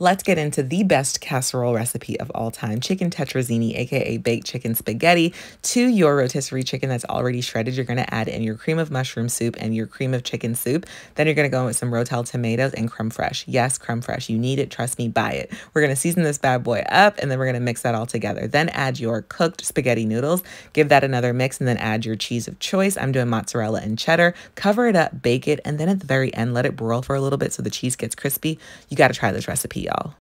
let's get into the best casserole recipe of all time chicken tetrazzini, aka baked chicken spaghetti, to your rotisserie chicken that's already shredded. You're going to add in your cream of mushroom soup and your cream of chicken soup. Then you're going to go in with some Rotel tomatoes and creme fraiche. Yes, creme fraiche. You need it. Trust me, buy it. We're going to season this bad boy up and then we're going to mix that all together. Then add your cooked spaghetti noodles. Give that another mix and then add your cheese of choice. I'm doing mozzarella and cheddar. Cover it up, bake it, and then at the very end, let it broil for a little bit so the cheese gets crispy. You got to try this recipe, y'all.